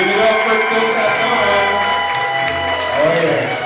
Give it up for Coach Oh, yeah.